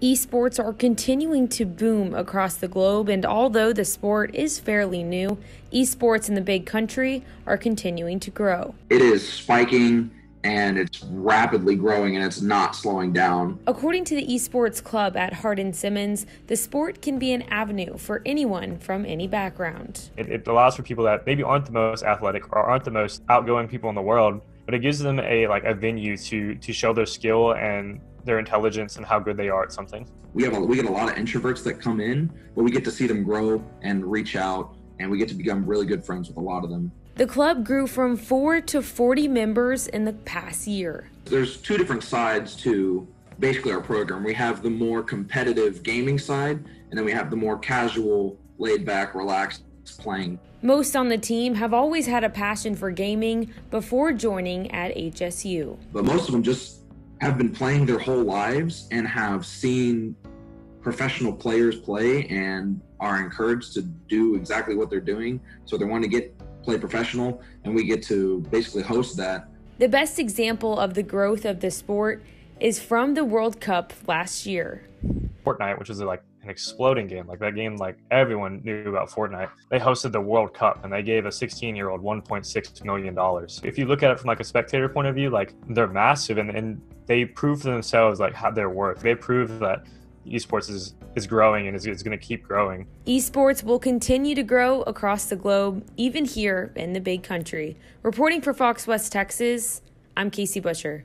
Esports are continuing to boom across the globe, and although the sport is fairly new, esports in the big country are continuing to grow. It is spiking and it's rapidly growing and it's not slowing down. According to the Esports Club at Hardin Simmons, the sport can be an avenue for anyone from any background. It, it allows for people that maybe aren't the most athletic or aren't the most outgoing people in the world, but it gives them a like a venue to to show their skill and their intelligence and how good they are at something. We have a, we get a lot of introverts that come in, but we get to see them grow and reach out, and we get to become really good friends with a lot of them. The club grew from four to 40 members in the past year. There's two different sides to basically our program. We have the more competitive gaming side, and then we have the more casual, laid back, relaxed playing. Most on the team have always had a passion for gaming before joining at HSU. But most of them just have been playing their whole lives and have seen professional players play and are encouraged to do exactly what they're doing. So they want to get play professional, and we get to basically host that. The best example of the growth of the sport is from the World Cup last year. Fortnite, which is like an exploding game. Like that game, like everyone knew about Fortnite. They hosted the World Cup and they gave a 16 year old 1.6 million dollars. If you look at it from like a spectator point of view, like they're massive and, and they prove to themselves like how their worth. They prove that esports is is growing and is, is going to keep growing. Esports will continue to grow across the globe, even here in the big country. Reporting for Fox West Texas, I'm Casey Busher.